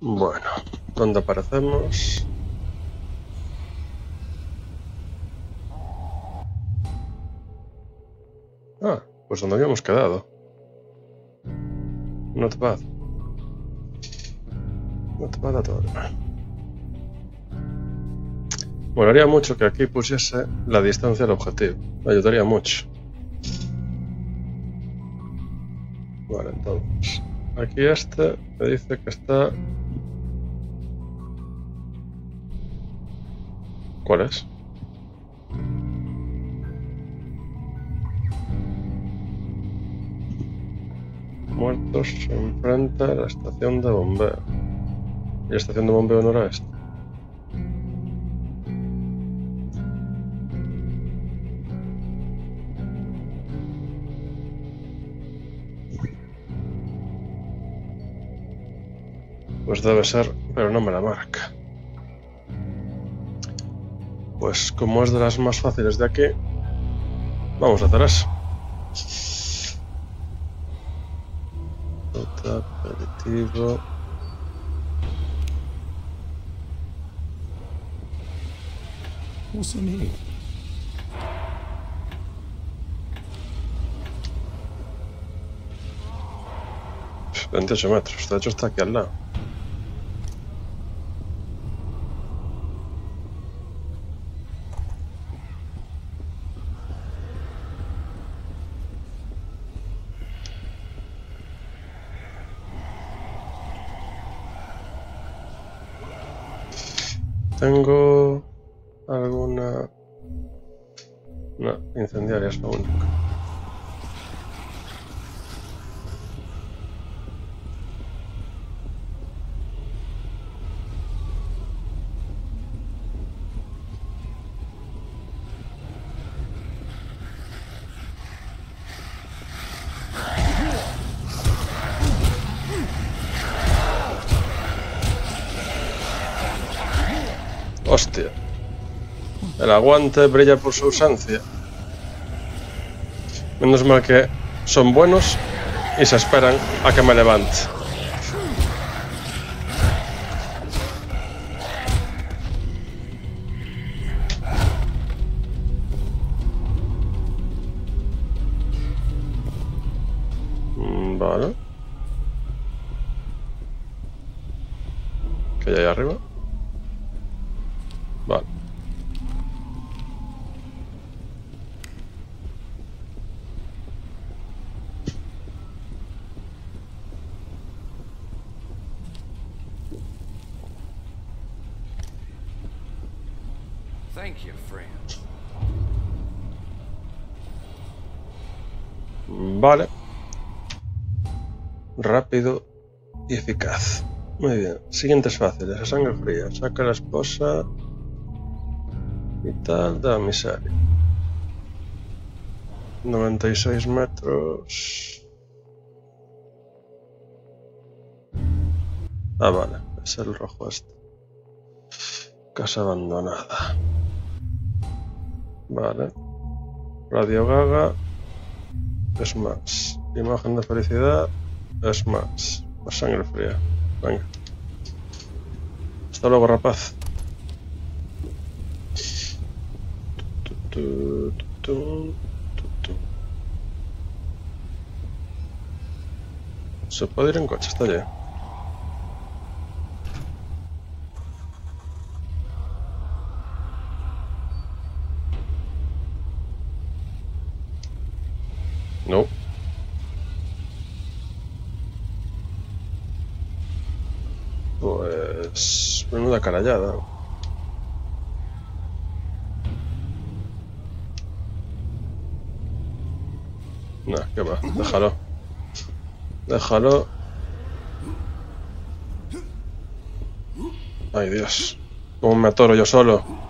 Bueno, ¿dónde aparecemos? Ah, pues donde habíamos quedado. Not bad. Not bad at all. Molaría mucho que aquí pusiese la distancia al objetivo. Ayudaría mucho. Vale, entonces. Aquí este me dice que está... ¿Cuál es? Muertos se enfrenta a la estación de bombeo. ¿Y la estación de bombeo no era esta? Pues debe ser, pero no me la marca. Pues como es de las más fáciles de aquí, vamos a. Fruta, aperitivo. What's in here? Pf, 28 metros, de hecho está aquí al lado. Tengo alguna... No, incendiaria es lo único. Hostia. El aguante brilla por su ausencia. Menos mal que son buenos y se esperan a que me levante. Eficaz. Muy bien. Siguientes fáciles. A sangre fría. Saca la esposa. Y tal de la miseria. 96 metros. Ah, vale. Es el rojo este. Casa abandonada. Vale. Radio Gaga. Es más. Imagen de felicidad. Es más. Más sangre fría. Venga. Hasta luego, rapaz. Se puede ir en coche, está allí. No. Pues... Menuda carallada. No, qué va, déjalo. Déjalo. Ay, Dios. ¿Cómo me atoro yo solo?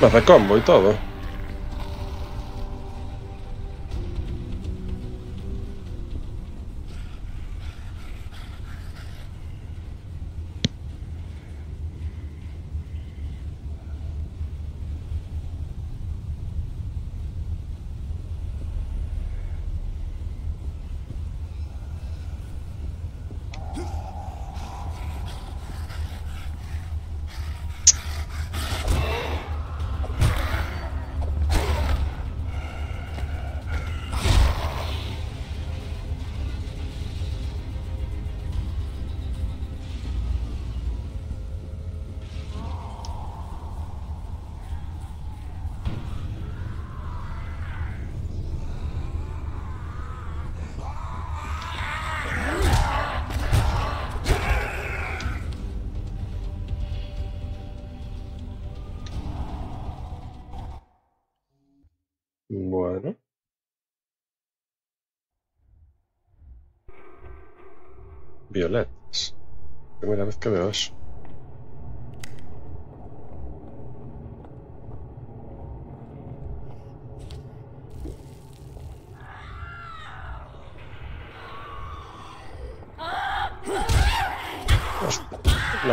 Me hace combo y todo.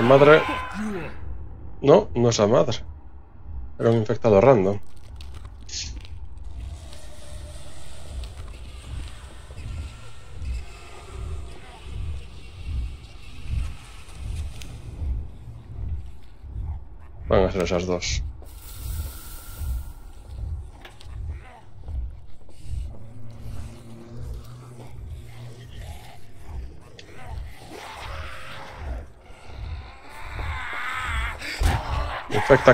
Madre... No, no es madre. Era un infectado random. Van a ser esas dos.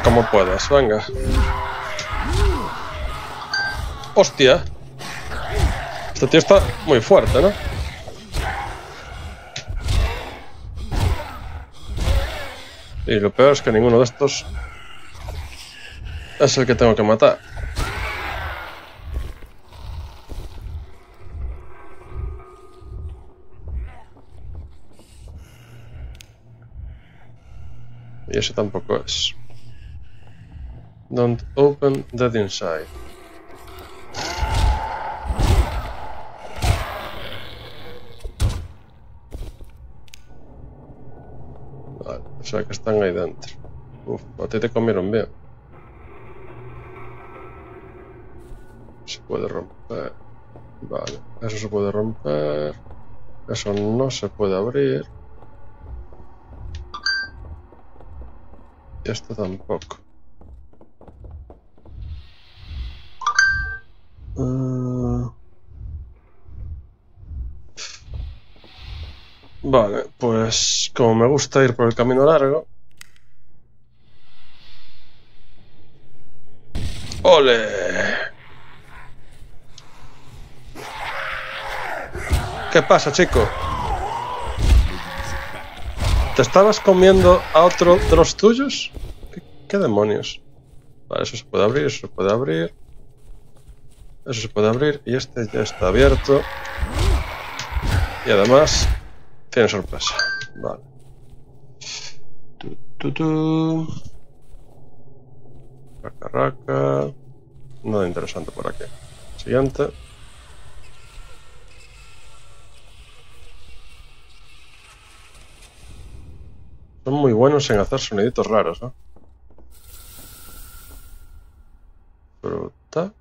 Como puedas, venga. ¡Hostia! Este tío está muy fuerte, ¿no? Y lo peor es que ninguno de estos es el que tengo que matar. Y ese tampoco es. Don't open that inside. Vale, o sea que están ahí dentro. Uf, a ti te comieron bien. Se puede romper. Vale, eso se puede romper. Eso no se puede abrir. Y esto tampoco. Vale, pues como me gusta ir por el camino largo. ¡Ole! ¿Qué pasa, chico? ¿Te estabas comiendo a otro de los tuyos? ¿Qué, demonios? Vale, eso se puede abrir, eso se puede abrir. Eso se puede abrir y este ya está abierto. Y además tiene sorpresa. Vale. Tu, tu, tu. Raca, raca. Nada interesante por aquí. Siguiente. Son muy buenos en hacer soniditos raros, ¿no? Fruta.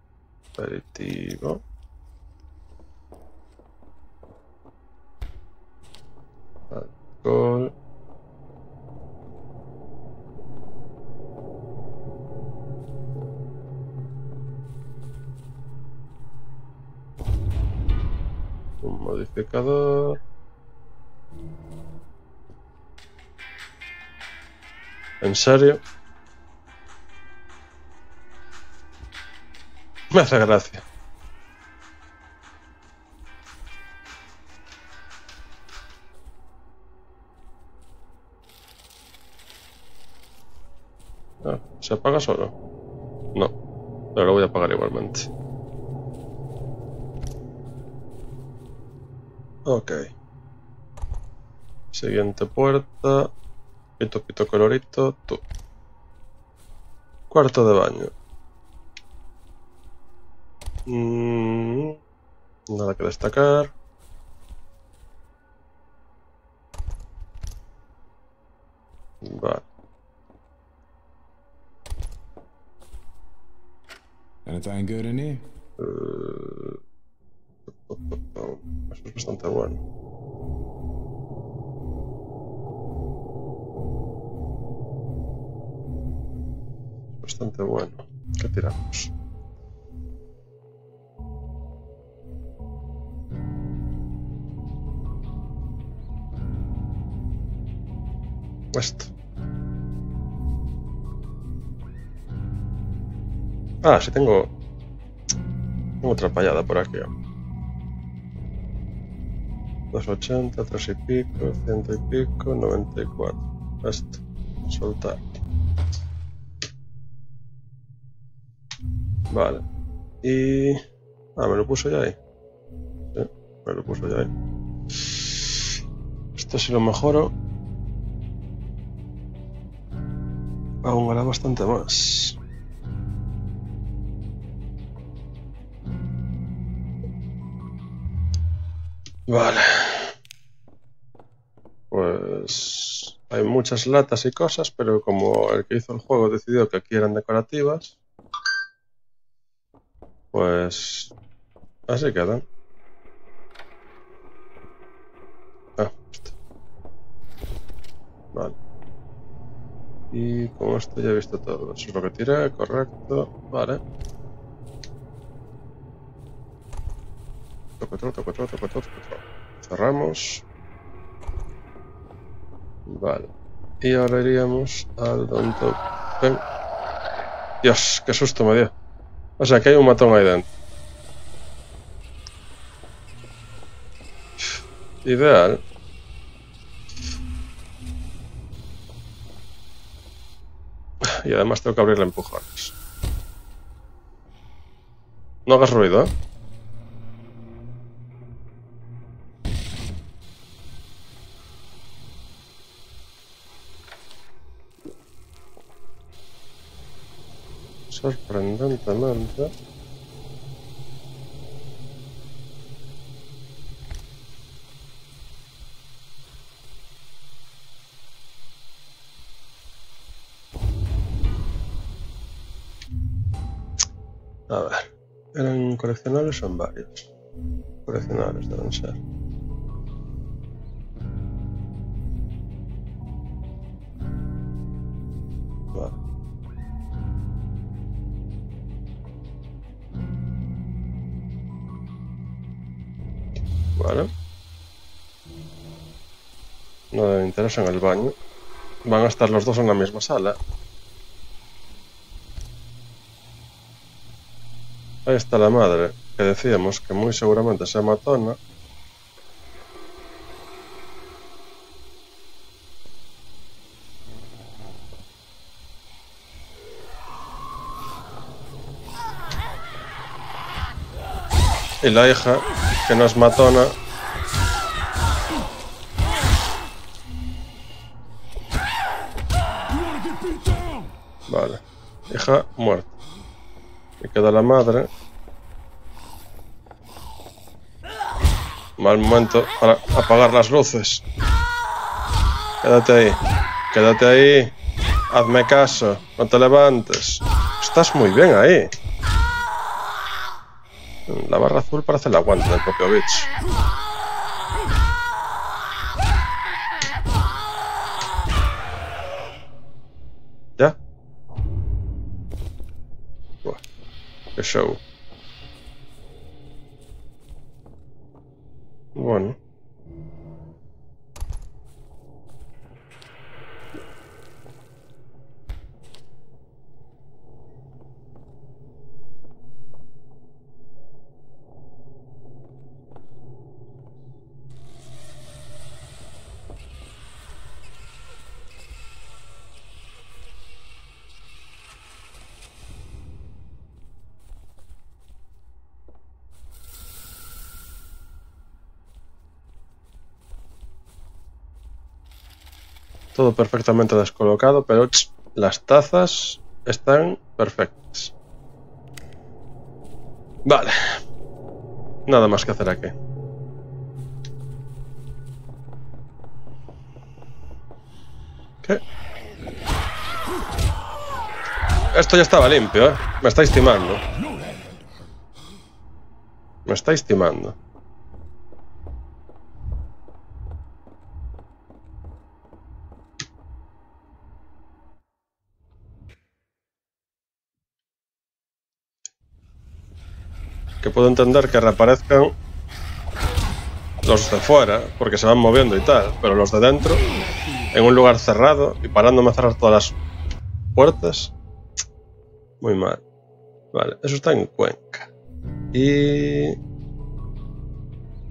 Aperitivo. un modificador. En serio me hace gracia. ¿Se apaga solo? No. Pero lo voy a apagar igualmente. Ok. Siguiente puerta. Pito, pito, colorito. Tú. Cuarto de baño. Mm, nada que destacar. Vale. Anything good in here? Eh, Eso es bastante bueno. Bastante bueno. ¿Qué tiramos? Esto. Ah, sí tengo... Tengo otra payada por aquí. 280, 3 y pico, 100 y pico, 94. Esto. Soltar. Vale. Y... Ah, me lo puso ya ahí. Sí, me lo puso ya ahí. Esto si lo mejoro... Aún hará bastante más. Vale. Pues hay muchas latas y cosas, pero como el que hizo el juego decidió que aquí eran decorativas, pues así quedan. Ah, esto. Vale. Y con esto ya he visto todo. Eso es lo que tiré, correcto. Vale. Toco, toco, toco, toco, toco. Cerramos. Vale. Y ahora iríamos al Don't Open. Dios, qué susto me dio. O sea, que hay un matón ahí dentro. Ideal. Y además tengo que abrirle empujones. No hagas ruido, ¿eh? Sorprendentemente. A ver, ¿eran coleccionables en varios? Coleccionables deben ser. En el baño. Van a estar los dos en la misma sala. Ahí está la madre, que decíamos que muy seguramente sea matona. Y la hija, que no es matona. Vale. Muerta. Y queda la madre. Mal momento para apagar las luces. Quédate ahí. Quédate ahí. Hazme caso. No te levantes. Estás muy bien ahí. La barra azul parece el aguante del propio Bitch. Qué show. Bueno. Todo perfectamente descolocado, pero las tazas están perfectas. Vale. Nada más que hacer aquí. ¿Qué? Esto ya estaba limpio, ¿eh? Me estáis timando. Me estáis timando. Puedo entender que reaparezcan los de fuera, porque se van moviendo y tal, pero los de dentro, en un lugar cerrado y parándome a cerrar todas las puertas, muy mal. Vale, eso está en Cuenca. Y...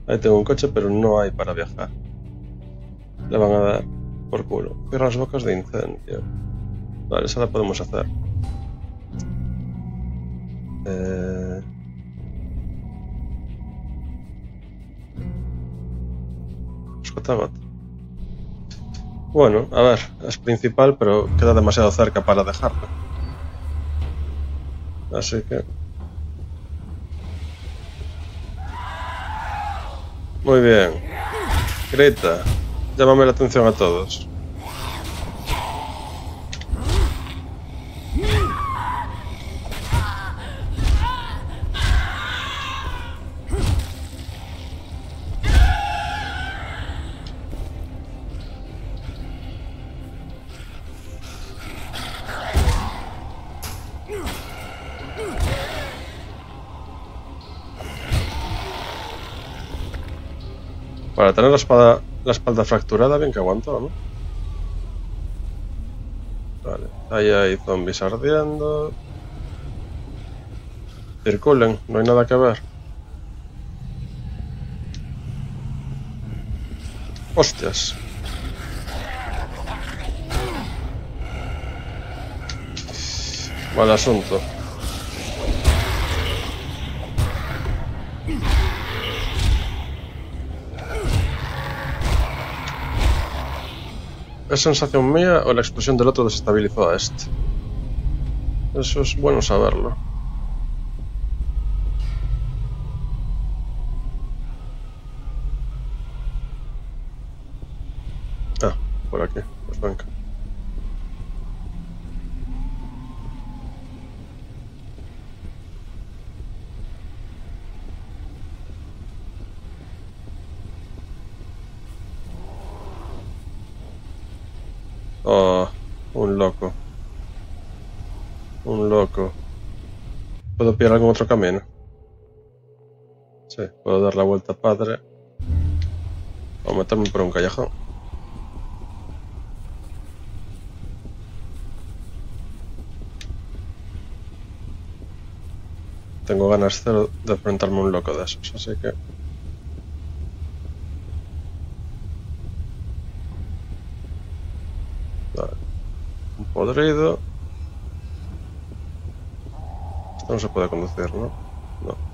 Ahí tengo un coche, pero no hay para viajar. Le van a dar por culo. Cierra las bocas de incendio. Vale, esa la podemos hacer. Eh... Bueno, a ver, es principal, pero queda demasiado cerca para dejarlo. Así que... Muy bien. Grita, llámame la atención a todos. Tener la espada, la espalda fracturada, bien que aguantó, ¿no? Vale, ahí hay zombies ardiendo. Circulen, no hay nada que ver. Hostias. Mal asunto. ¿Es sensación mía o la explosión del otro desestabilizó a este? Eso es bueno saberlo. Ah, por aquí. Pues venga. Oh, un loco. Un loco. ¿Puedo pillar algún otro camino? Sí, puedo dar la vuelta padre. O meterme por un callejón. Tengo ganas cero de enfrentarme a un loco de esos, así que... Vale. Un podrido. Esto no se puede conducir, ¿no? No.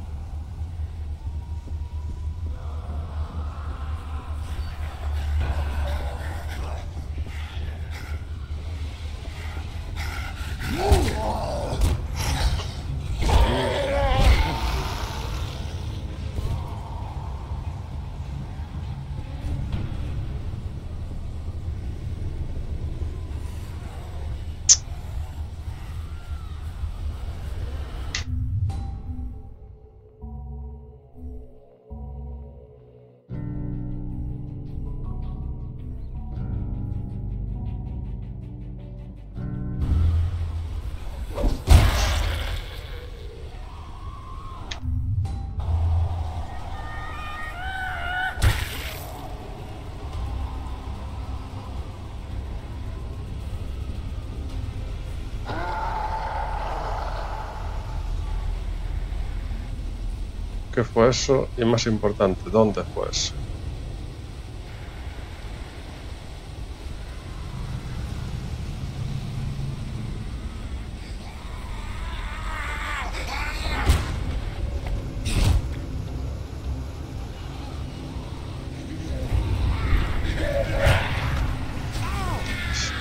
Fue eso y más importante, dónde fue eso.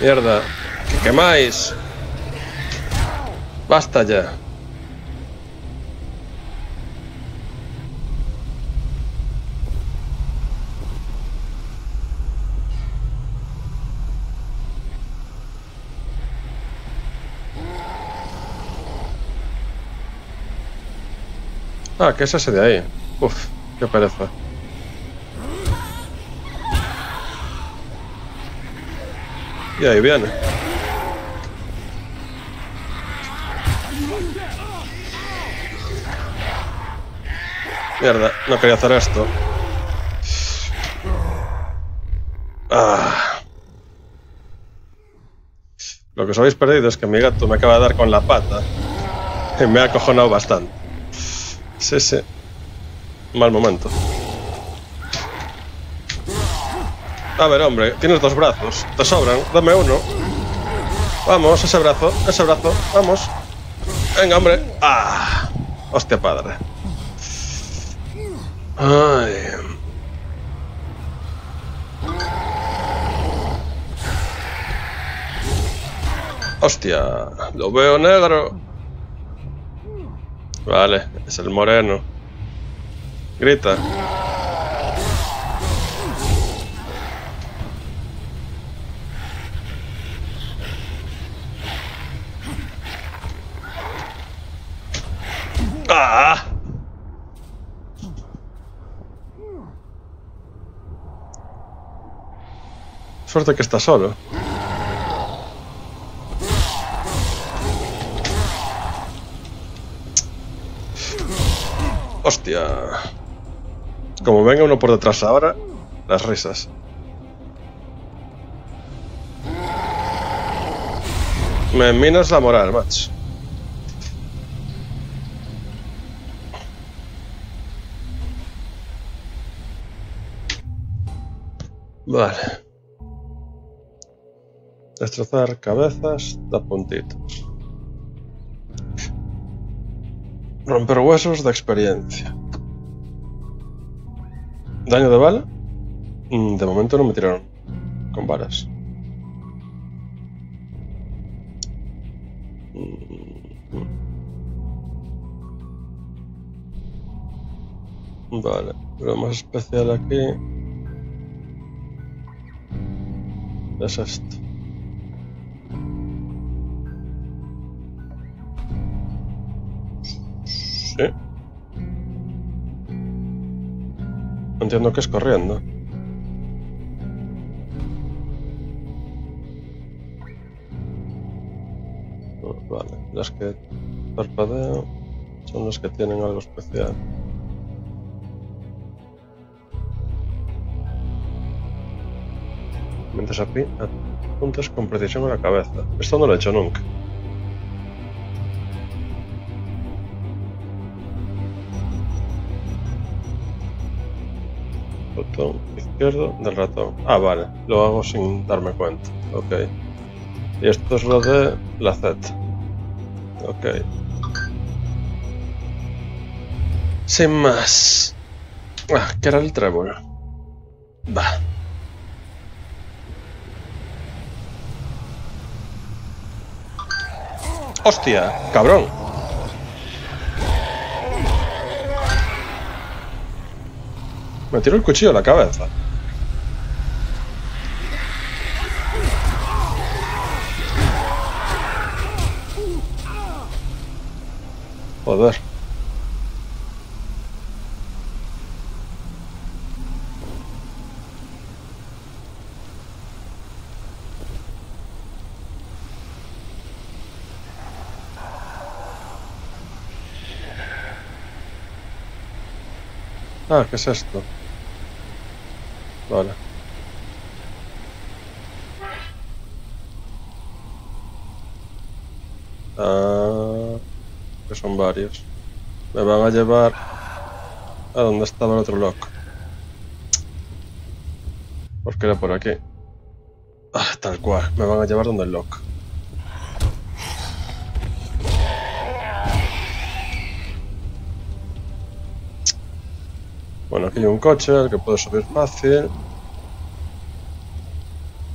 Mierda, que quemáis. Basta ya. Ah, ¿qué es ese de ahí? Uf, qué pereza. Y ahí viene. Mierda, no quería hacer esto. Ah. Lo que os habéis perdido es que mi gato me acaba de dar con la pata. Y me ha acojonado bastante. Sí, sí. Mal momento. A ver, hombre, tienes dos brazos. Te sobran. Dame uno. Vamos, ese brazo, ese brazo. Vamos. Venga, hombre. Ah. Hostia padre. Ay. Hostia, lo veo negro. Vale, es el moreno. Grita. ¡Ah! Suerte que está solo. Hostia. Como venga uno por detrás ahora, las risas. Me minas la moral, macho. Vale. Destrozar cabezas da puntitos. Romper huesos de experiencia. ¿Daño de bala? Mm, De momento no me tiraron con balas. Mm. Vale, lo más especial aquí es esto. Sí. Entiendo que es corriendo. Oh, Vale, las que parpadeo son las que tienen algo especial. Mientras apuntas con precisión a la cabeza. Esto no lo he hecho nunca. Izquierdo del ratón. Ah, vale. Lo hago sin darme cuenta. Ok. Y esto es lo de la Z. Ok. Sin más. Ah, que era el trébol. Va. ¡Hostia! ¡Cabrón! Me tiró el cuchillo a la cabeza. Joder. Ah, ¿qué es esto? Vale. Ah, que son varios. Me van a llevar a donde estaba el otro loco. Porque era por aquí. Ah, tal cual, me van a llevar donde el loco. Bueno, aquí hay un coche al que puedo subir fácil.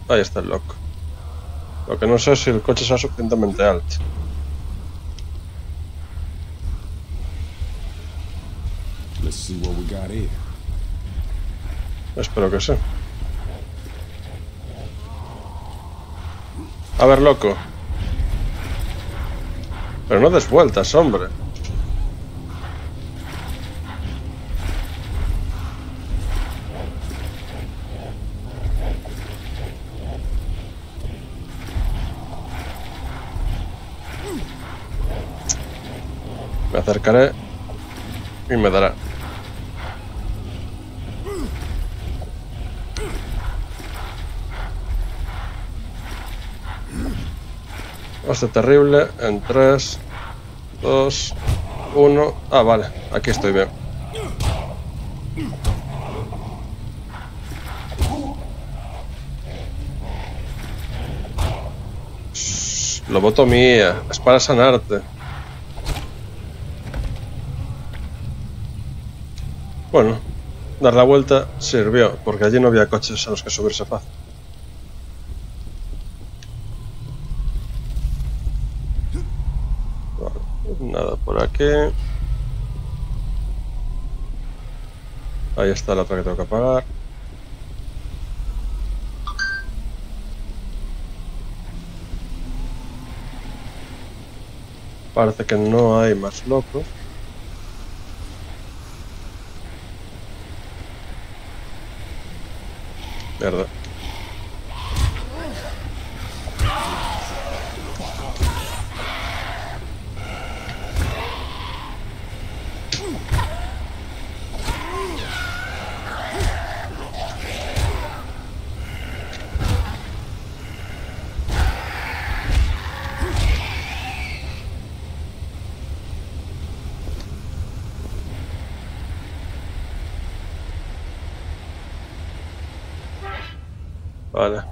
Ahí está el loco. Lo que no sé es si el coche sea suficientemente alto. Let's see what we got here. Espero que sí. A ver, loco. Pero no des vueltas, hombre. Me acercaré y me dará. Hostia, terrible. En 3, 2, 1. Ah, vale. Aquí estoy bien. Shh, Lobotomía. Es para sanarte. Bueno, dar la vuelta sirvió, porque allí no había coches a los que subirse fácil. Nada por aquí. Ahí está la otra que tengo que apagar. Parece que no hay más locos. Mierda. Vale.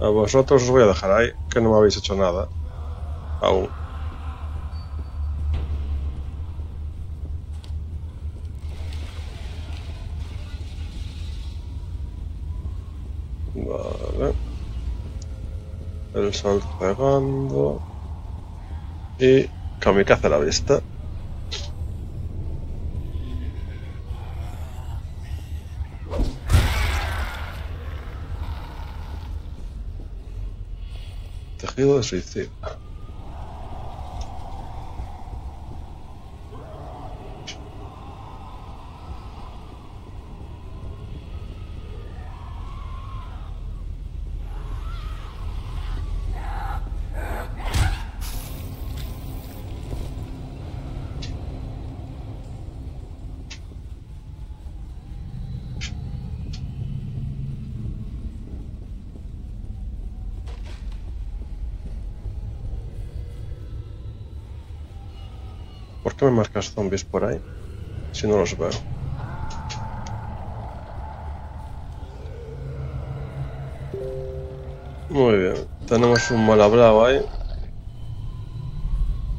A vosotros os voy a dejar ahí, que no me habéis hecho nada. Aún. Vale. El sol pegando. Y kamikaze a la vista. Приложите qué me marcas zombies por ahí? Si no los veo. Muy bien. Tenemos un mal hablado ahí.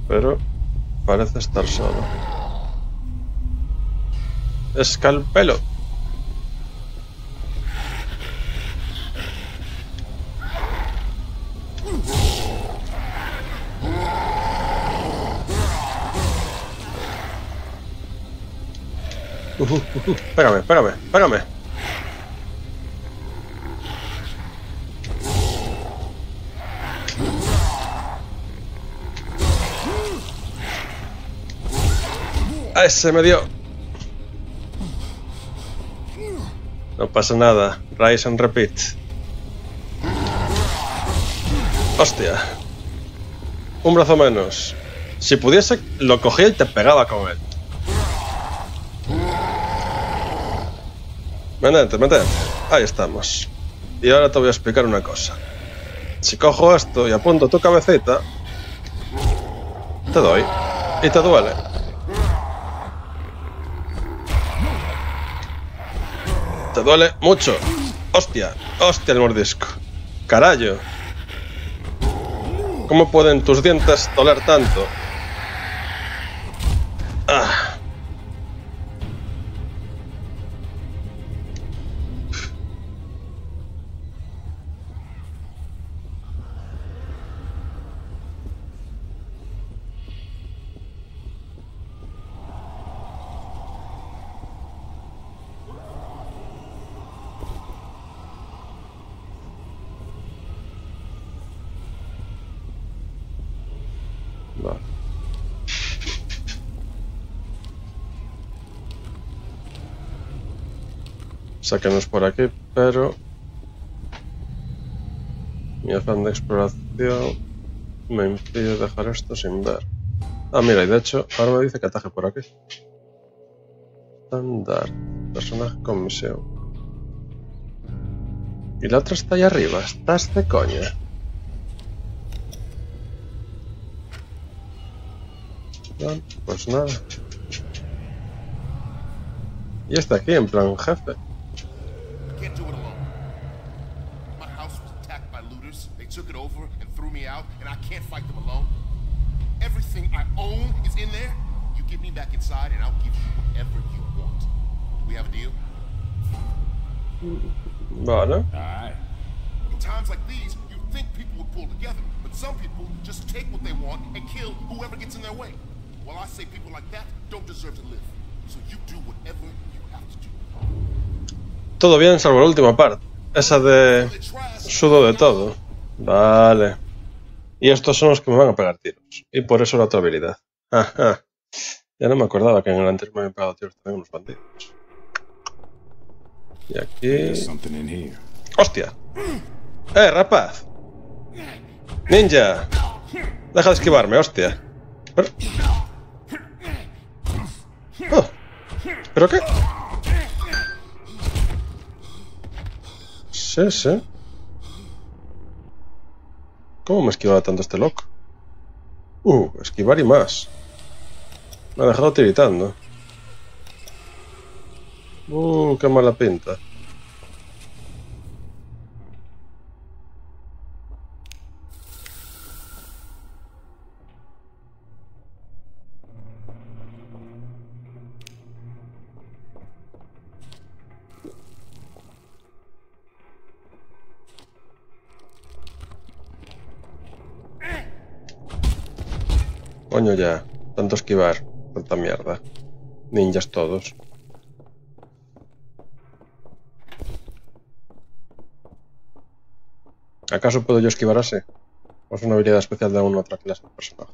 Pero parece estar solo. Escalpelo. Uh, uh, uh, Pégame, pégame, pégame. A ese me dio. No pasa nada. Rise and repeat. Hostia. Un brazo menos. Si pudiese, lo cogía y te pegaba con él. Ven adentro, ven. Ahí estamos. Y ahora te voy a explicar una cosa. Si cojo esto y apunto tu cabecita, te doy. Y te duele. Te duele mucho. Hostia, hostia el mordisco. Carayo. ¿Cómo pueden tus dientes doler tanto? Es por aquí, pero mi afán de exploración me impide dejar esto sin ver. Ah, mira, y de hecho, ahora me dice que ataje por aquí. Estándar, personaje con misión. Y la otra está ahí arriba, estás de coña. Pues nada. Y está aquí, en plan jefe. I can't do it alone. My house was attacked by looters. They took it over and threw me out, and I can't fight them alone. Everything I own is in there. You get me back inside, and I'll give you whatever you want. Do we have a deal? Vale. Alright. In times like these, you'd think people would pull together, but some people just take what they want and kill whoever gets in their way. Well, I say people like that don't deserve to live. So you do whatever you have to do. Todo bien, salvo la última parte. Esa de sudo de todo. Vale. Y estos son los que me van a pegar tiros. Y por eso la otra habilidad. Ajá. Ya no me acordaba que en el anterior me habían pegado tiros también unos bandidos. Y aquí... ¡Hostia! ¡Eh, rapaz! ¡Ninja! Deja de esquivarme, hostia. Pero... Oh. ¿Pero qué? Sí, sí. ¿Cómo me esquivaba tanto este loco? Uh, esquivar y más. Me ha dejado tiritando. Uh, qué mala pinta. Coño ya, tanto esquivar, tanta mierda. Ninjas todos. ¿Acaso puedo yo esquivar así? ¿O es una habilidad especial de alguna otra clase de personaje?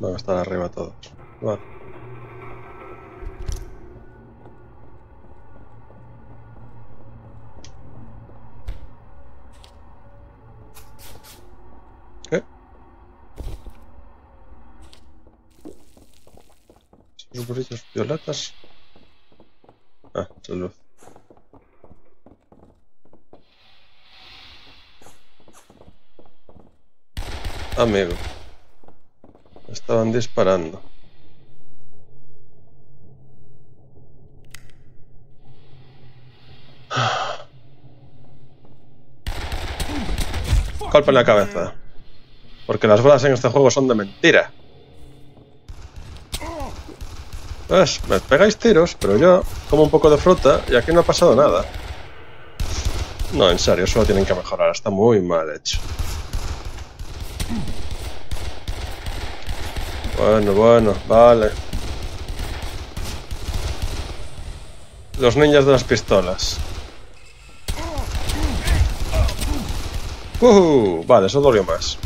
Van a estar arriba todos. Vale. ¿Qué? Esos brillos violetas. Ah, es luz. Amigo. Estaban disparando. Golpe en la cabeza. Porque las balas en este juego son de mentira. Pues, me pegáis tiros, pero yo como un poco de fruta y aquí no ha pasado nada. No, en serio, solo tienen que mejorar. Está muy mal hecho. Bueno, bueno, vale. Los ninjas de las pistolas. Uh, vale, eso dolió más.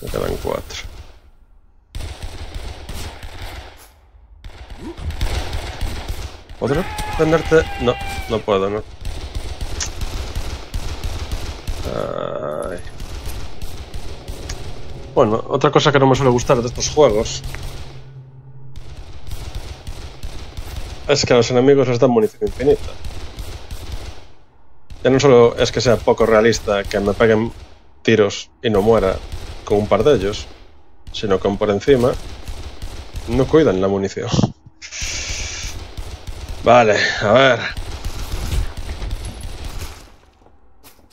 Me quedan cuatro. ¿Podré prenderte? No, no puedo, no. Ay. Bueno, otra cosa que no me suele gustar de estos juegos es que a los enemigos les dan munición infinita. Ya no solo es que sea poco realista que me peguen tiros y no muera con un par de ellos, sino que por encima no cuidan la munición. Vale, a ver.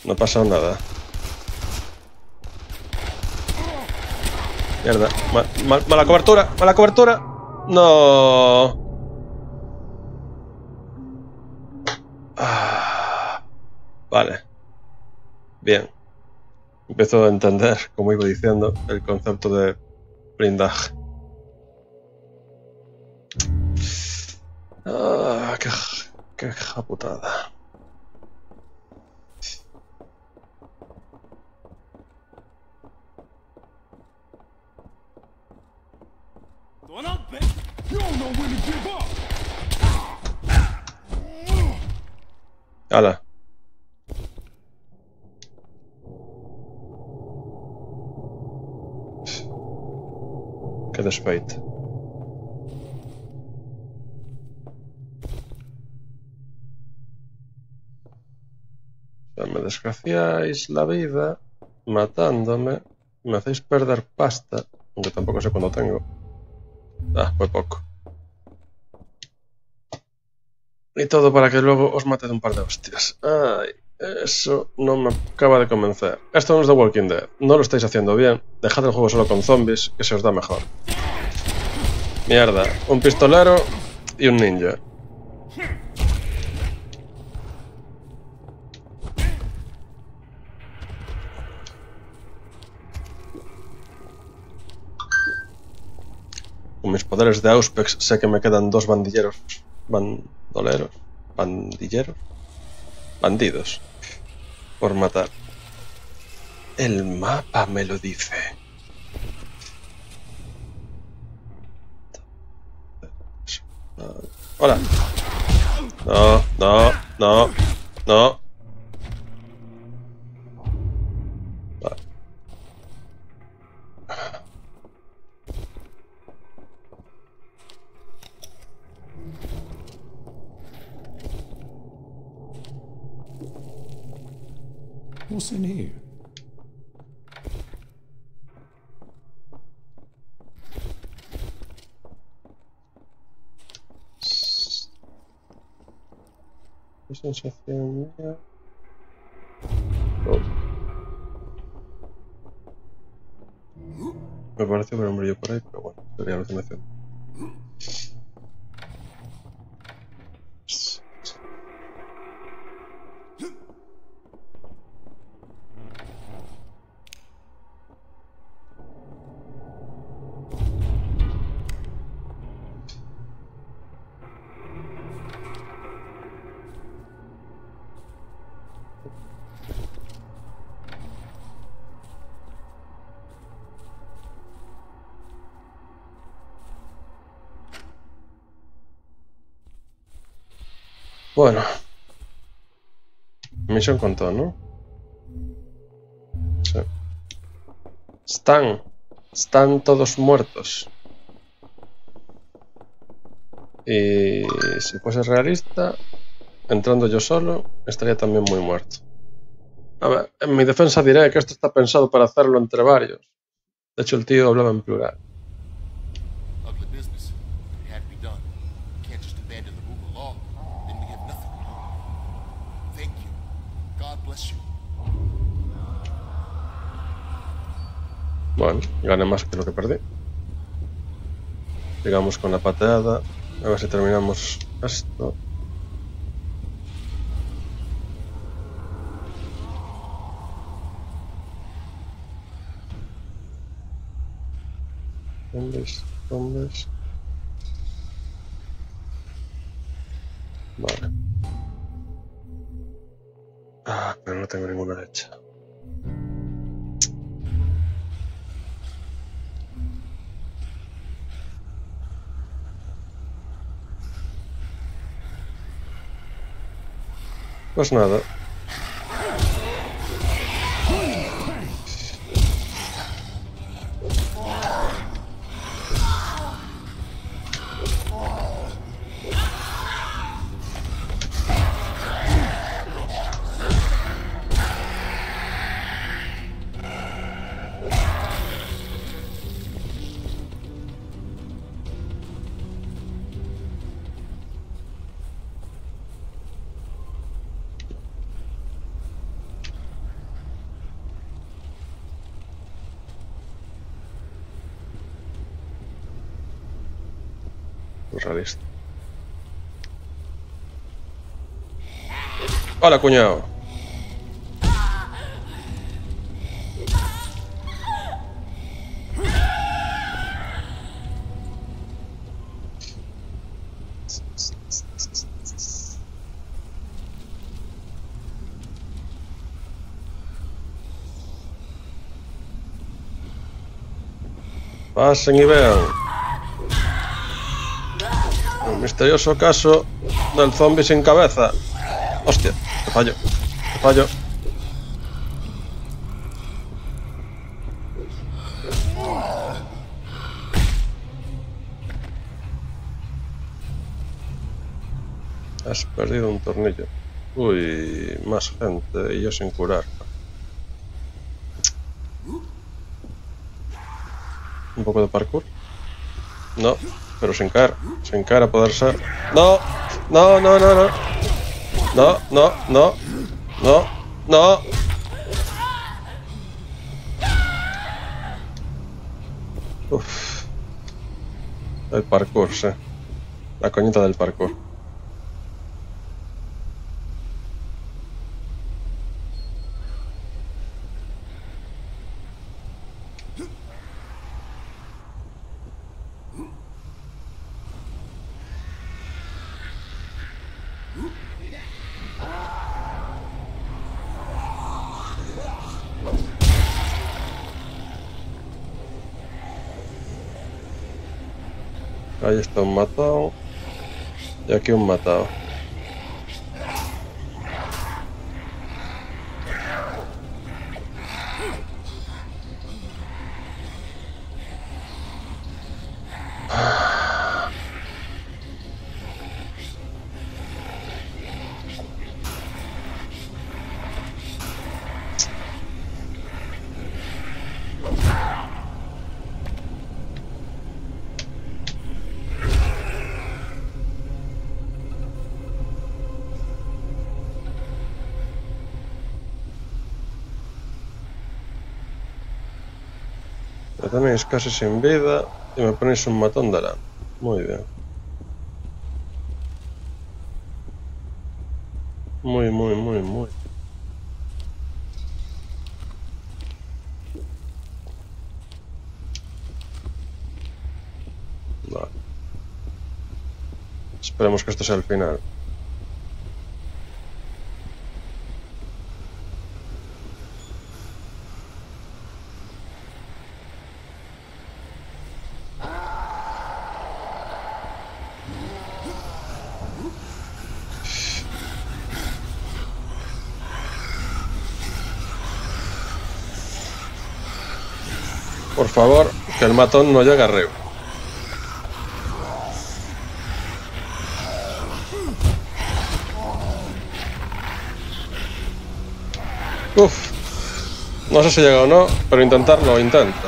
No ha pasado nada. Mierda. Ma- ma- mala cobertura, mala cobertura. No. Ah, Vale. Bien. Empiezo a entender, como iba diciendo, el concepto de blindaje. Ah, qué, qué japutada. ¡Hala! ¡Qué despeite! Me desgraciáis la vida matándome, me hacéis perder pasta, aunque tampoco sé cuándo tengo. Ah, fue poco. Y todo para que luego os mate de un par de hostias. Ay, eso no me acaba de convencer. Esto no es The Walking Dead. No lo estáis haciendo bien. Dejad el juego solo con zombies, que se os da mejor. Mierda. Un pistolero y un ninja. Con mis poderes de Auspex sé que me quedan dos bandilleros. Bandoleros. Bandilleros. Bandidos. Por matar. El mapa me lo dice. Hola. No, no, no, no. Me parece que me lo yo por ahí, pero bueno, sería la última vez. Bueno. Misión con todo, ¿no? Sí. Están. Están todos muertos. Y si fuese realista, entrando yo solo, estaría también muy muerto. A ver, en mi defensa diré que esto está pensado para hacerlo entre varios. De hecho, el tío hablaba en plural. Bueno, gané más que lo que perdí. Llegamos con la pateada. A ver si terminamos esto. Zombies, zombies. Vale. Ah, pero no tengo ninguna leche. Pues nada. Hola, cuñado. Pasen y vean. Misterioso caso del zombie sin cabeza. Hostia, te fallo. Te fallo. Has perdido un tornillo. Uy, más gente y yo sin curar. Un poco de parkour. No, pero sin caer. Sin caer a poder ser. No, no, no, no, no. No, no, no. No, no. Uf. El parkour, sí. La coñita del parkour. Ahí está un matado. Y aquí un matado. Me tenéis casi sin vida y me ponéis un matón delante. Muy bien. Muy, muy, muy, muy. Vale. Esperemos que esto sea el final. Por favor, que el matón no llegue arriba. Uf. No sé si llega o no, pero intentarlo intento.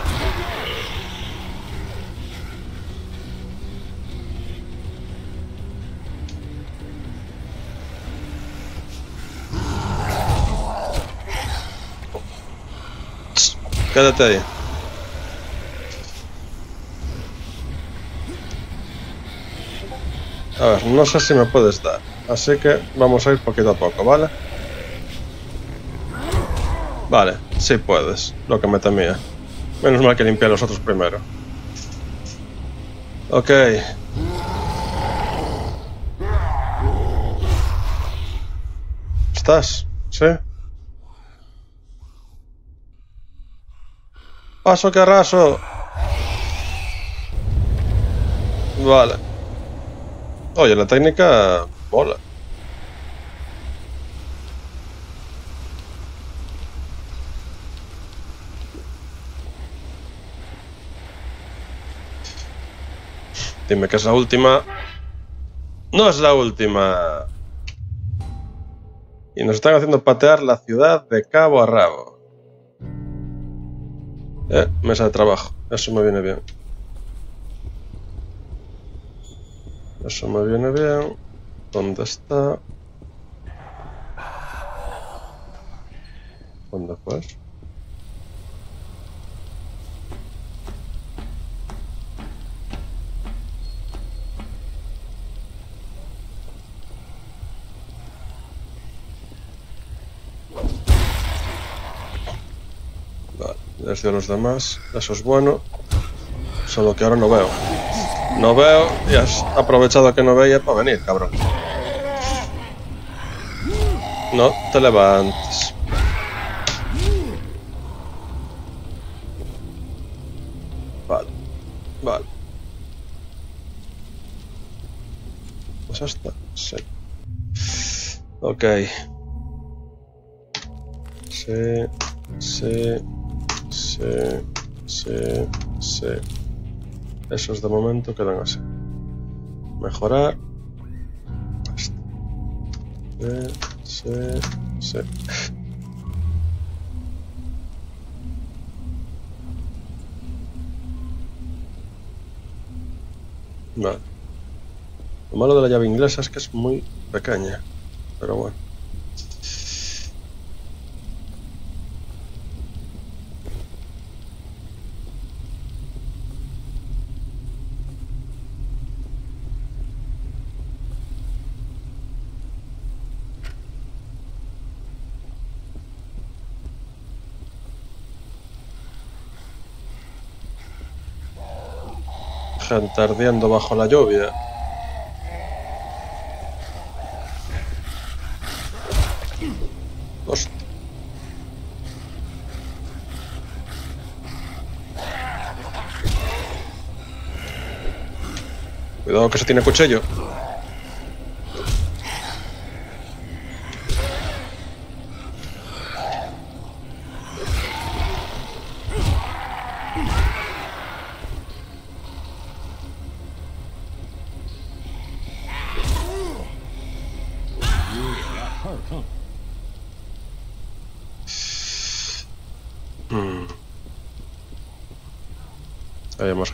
Quédate ahí. A ver, no sé si me puedes dar. Así que vamos a ir poquito a poco, ¿vale? Vale, sí puedes. Lo que me temía. Menos mal que limpié a los otros primero. Ok. ¿Estás? ¿Sí? Paso que arraso. Vale. Oye, la técnica mola. Dime que es la última. No es la última. Y nos están haciendo patear la ciudad de cabo a rabo. Eh, mesa de trabajo. Eso me viene bien. Eso me viene bien. ¿Dónde está? ¿Dónde pues? Vale, les los demás. Eso es bueno. Solo que ahora no veo. No veo y has aprovechado que no veía para venir, cabrón. No te levantes. Vale. Vale. Pues hasta. Sí. Ok. Sí. Sí. Sí. Sí. Sí. Esos de momento quedan así. Mejorar. Sí, sí, sí. Vale. Lo malo de la llave inglesa es que es muy pequeña. Pero bueno. Gente ardiendo bajo la lluvia. Cuidado que se tiene cuchillo.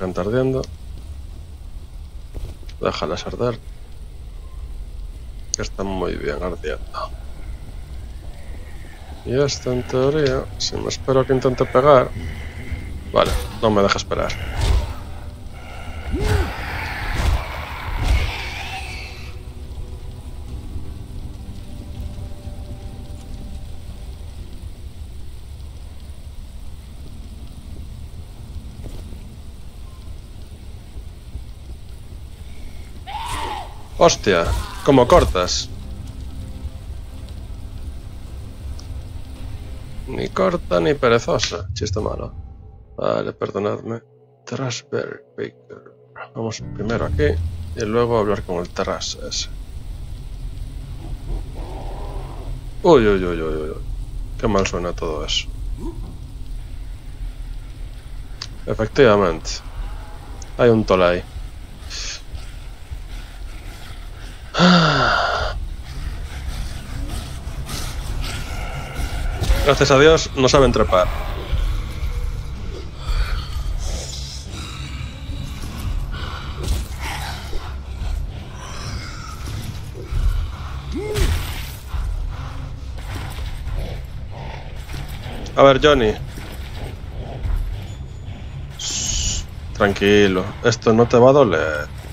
Gente ardiendo. Déjalas arder. Que están muy bien ardiendo. Y esto en teoría, si me espero que intente pegar... Vale, no me deja esperar. Hostia, ¿cómo cortas? Ni corta ni perezosa. Chiste malo. Vale, perdonadme. Trashberry Baker. Vamos primero aquí y luego hablar con el Trash ese. Uy, uy, uy, uy, uy. Qué mal suena todo eso. Efectivamente. Hay un tolai. Gracias a Dios no saben trepar. A ver, Johnny. Tranquilo, esto no te va a doler.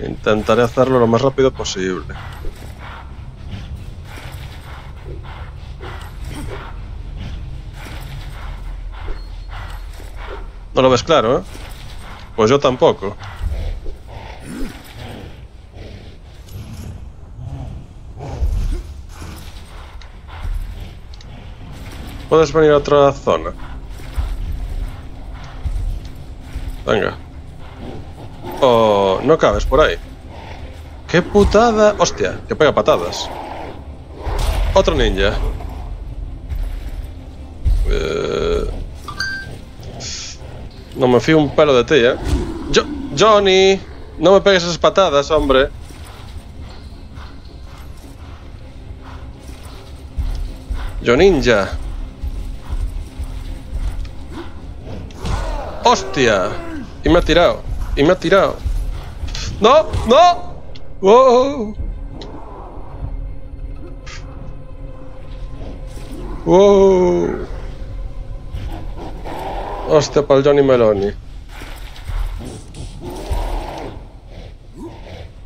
Intentaré hacerlo lo más rápido posible. No lo ves claro, ¿eh? Pues yo tampoco. Puedes venir a otra zona. Venga. No cabes por ahí. ¡Qué putada! Hostia, que pega patadas. Otro ninja. Eh, No me fío un pelo de ti, ¿eh? Jo- Johnny, no me pegues esas patadas, hombre. Yo ninja. ¡Hostia! Y me ha tirado. Y me ha tirado. ¡No! ¡No! ¡Wow! Hostia, para el Johnny Meloni.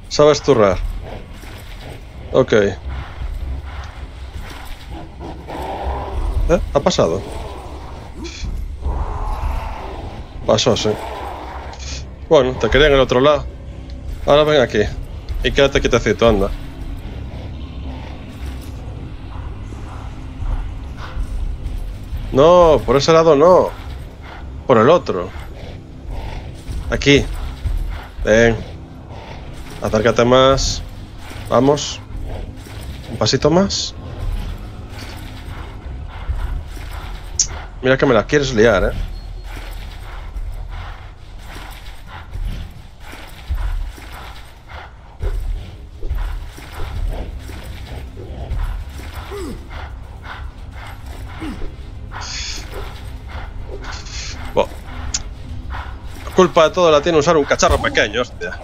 Sabes turrar. Ok. ¿Eh? ¿Ha pasado? Pasó, sí. Bueno, te quería en el otro lado. Ahora ven aquí. Y quédate quietecito, anda. No, por ese lado no. Por el otro. Aquí. Ven. Acércate más. Vamos. Un pasito más. Mira que me la quieres liar, eh. Buah. La culpa todo la tiene usar un cacharro pequeño, hostia.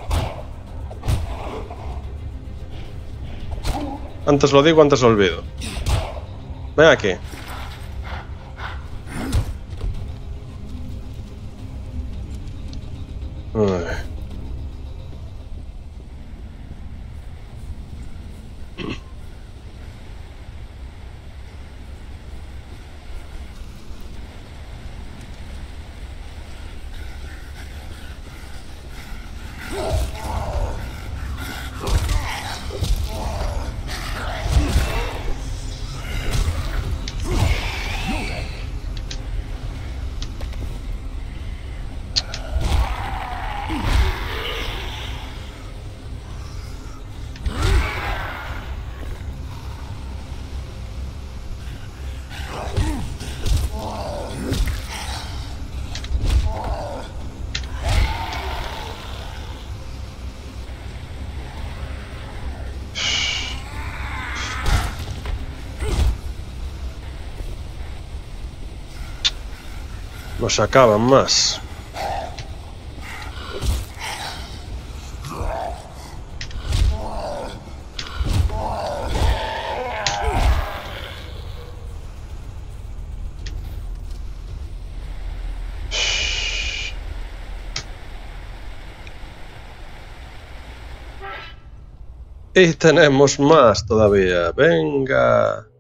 Antes lo digo, antes lo olvido. Ven aquí. Ay. No se acaban más. Y tenemos más todavía. Venga.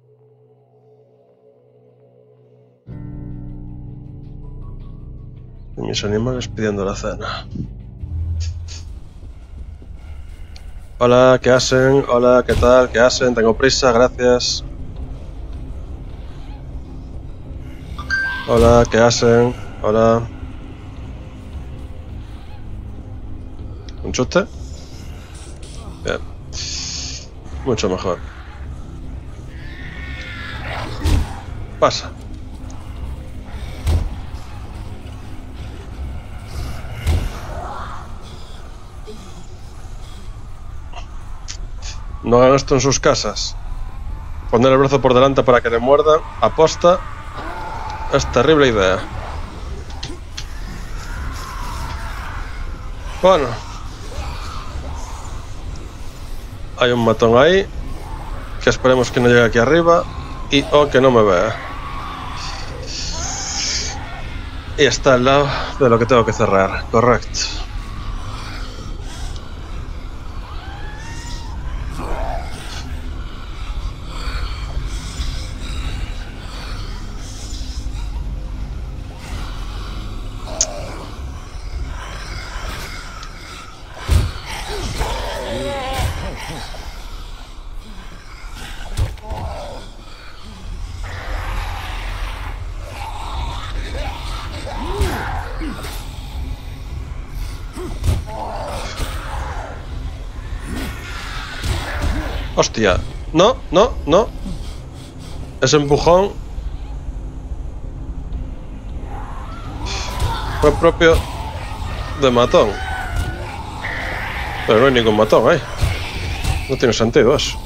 Mis animales pidiendo la cena. Hola, ¿qué hacen? Hola, ¿qué tal? ¿Qué hacen? Tengo prisa, gracias. Hola, ¿qué hacen? Hola. ¿Un chute? Bien. Mucho mejor. Pasa. No hagan esto en sus casas. Poner el brazo por delante para que le muerdan, aposta, es terrible idea. Bueno. Hay un matón ahí, que esperemos que no llegue aquí arriba, y o que no me vea. Y está al lado de lo que tengo que cerrar, correcto. Hostia. No, no, no. Ese empujón fue propio de matón. Pero no hay ningún matón ahí. No tiene sentido eso.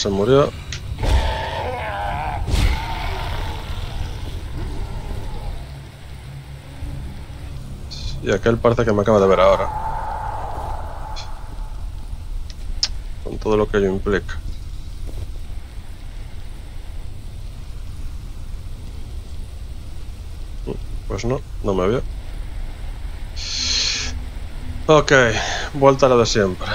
se murió. Y aquel parte que me acaba de ver ahora. Con todo lo que ello implica. Pues no, no me vio. Ok, vuelta a la de siempre.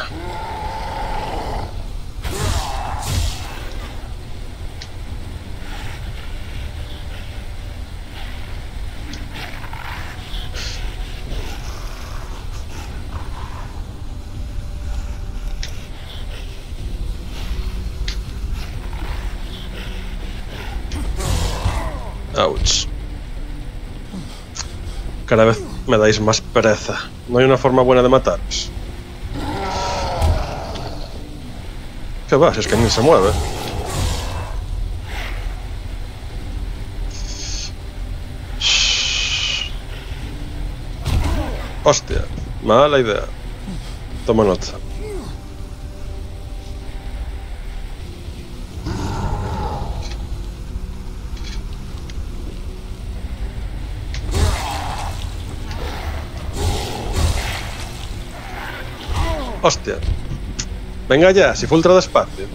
Cada vez me dais más pereza. No hay una forma buena de mataros. ¿Qué va? Es que ni se mueve. Hostia, mala idea. Toma nota. Hostia. Venga ya, si fue ultra despacio.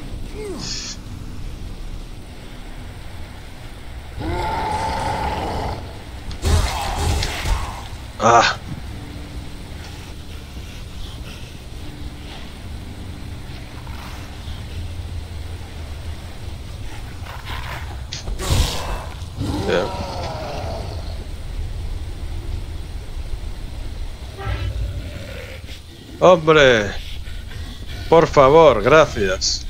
Ah. Bien. Hombre, por favor, gracias.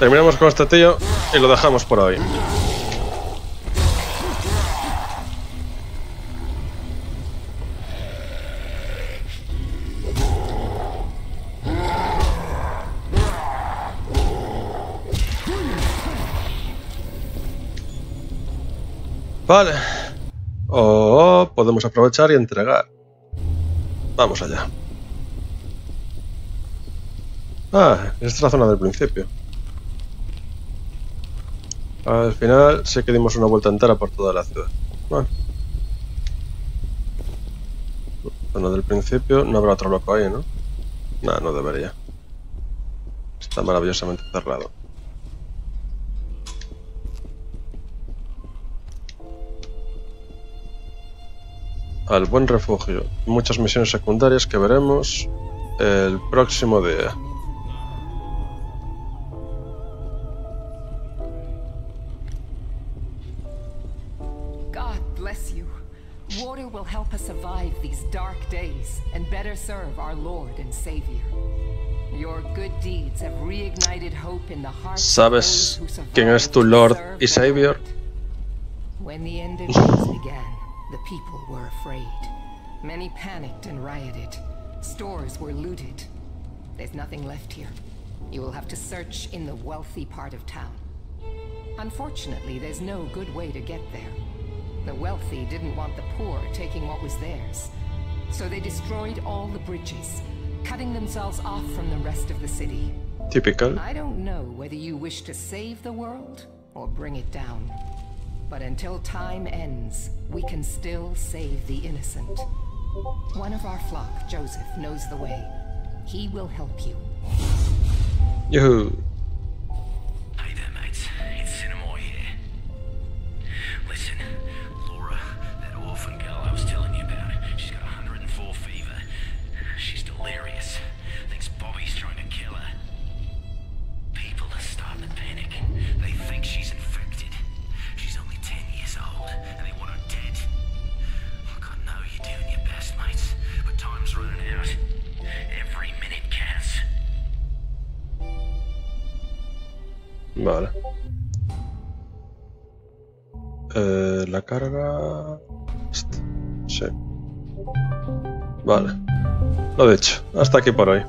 Terminamos con este tío y lo dejamos por hoy. Vale. O podemos aprovechar y entregar. Vamos allá. Ah, esta es la zona del principio. Al final sí que dimos una vuelta entera por toda la ciudad. Bueno. Zona del principio, no habrá otro loco ahí, ¿no? No, no debería. Está maravillosamente cerrado. Al buen refugio. Muchas misiones secundarias que veremos el próximo día. Better serve our Lord and Savior. Your good deeds have reignited hope in the hearts ¿Sabes of those who quién es tu Lord y Savior? When the end of days began, the people were afraid. Many panicked and rioted. Stores were looted. There's nothing left here. You will have to search in the wealthy part of town. Unfortunately, there's no good way to get there. The wealthy didn't want the poor taking what was theirs. So they destroyed all the bridges, cutting themselves off from the rest of the city. Typical. I don't know whether you wish to save the world or bring it down. But until time ends, we can still save the innocent. One of our flock, Joseph, knows the way. He will help you. Yuhu. La carga... esta. Sí. Vale. Lo dicho. Hasta aquí por hoy.